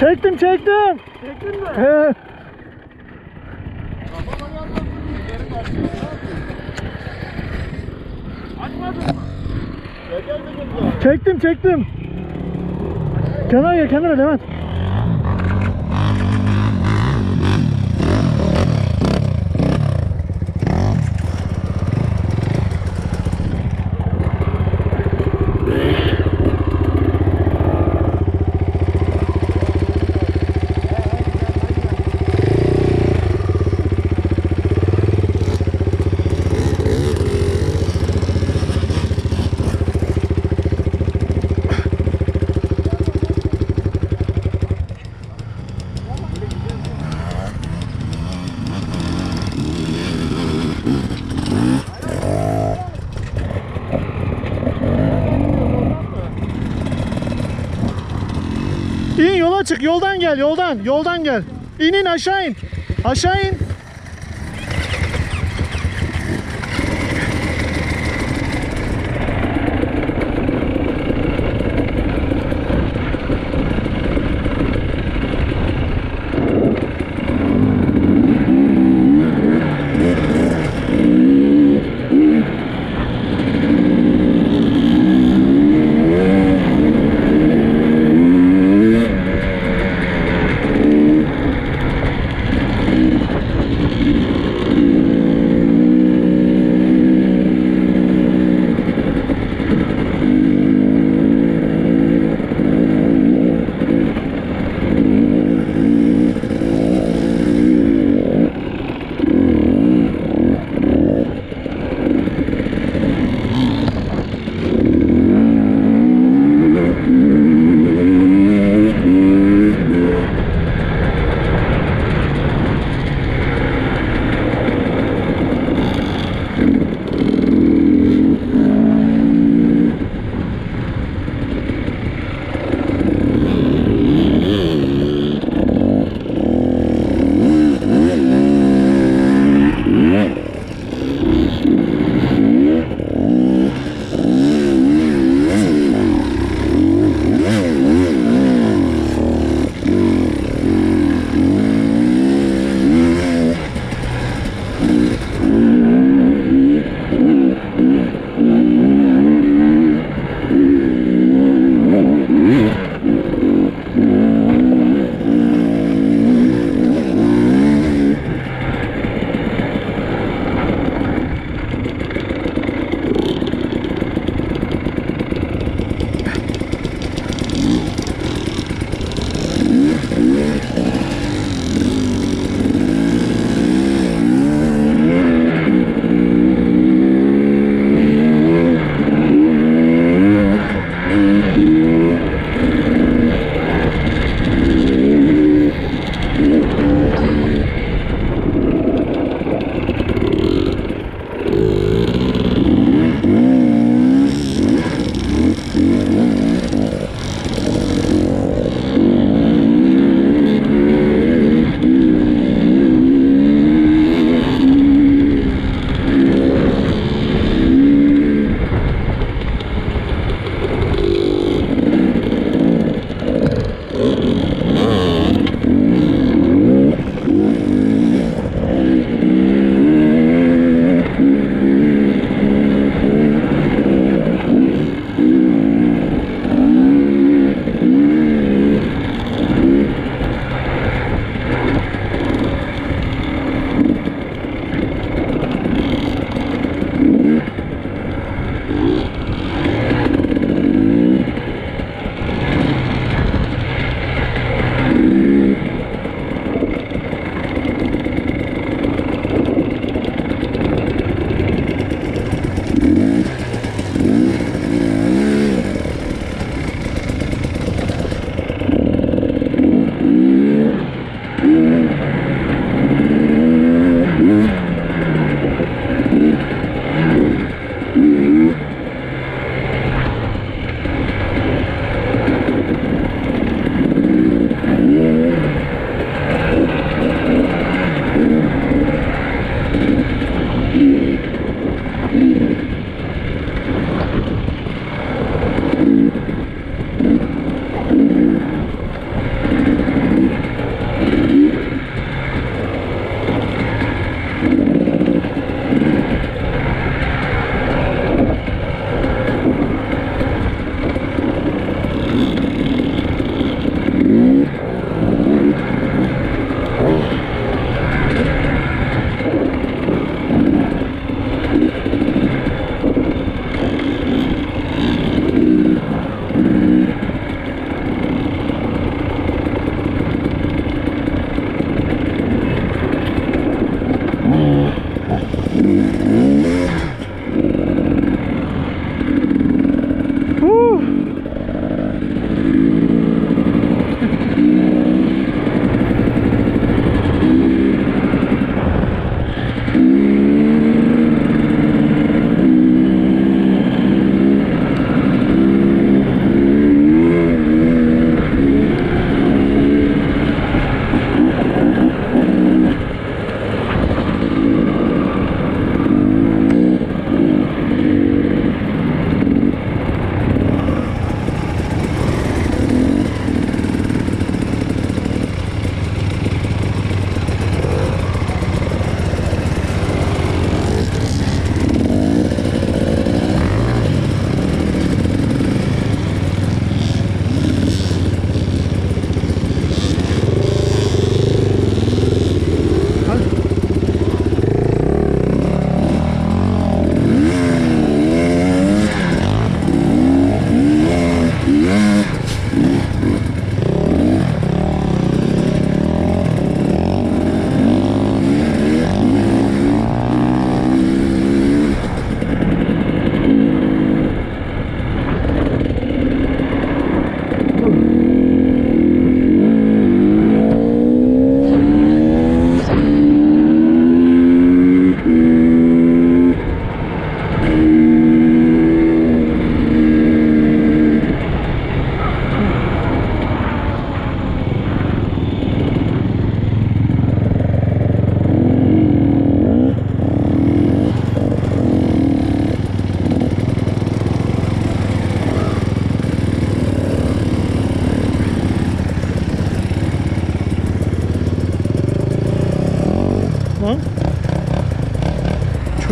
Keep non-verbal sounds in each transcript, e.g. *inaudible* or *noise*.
Çektim çektim. Çektin mi? He. Çektim çektim. Kenara gel kenara Levent. İn yola çık yoldan gel yoldan yoldan gel. İn in aşağı in. Aşağı in.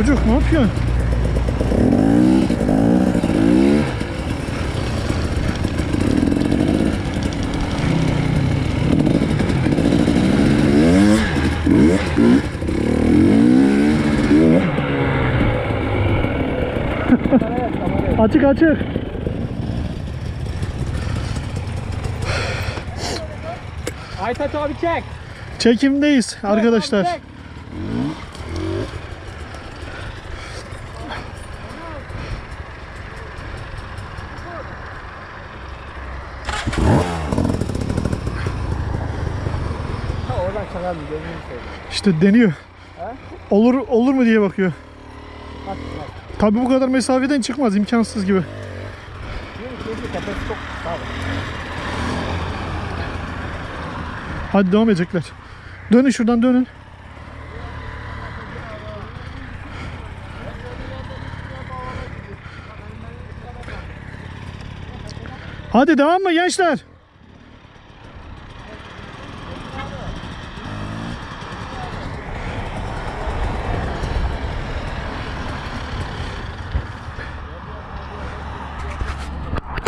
Çocuk ne yapıyorsun? *laughs* açık açık. Aytaç abi çek. Çekimdeyiz arkadaşlar. Çek. İşte deniyor. Olur olur mu diye bakıyor. Bak bak. Tabi bu kadar mesafeden çıkmaz imkansız gibi. Hadi devam edecekler. Dönün şuradan dönün. Hadi devam mı gençler?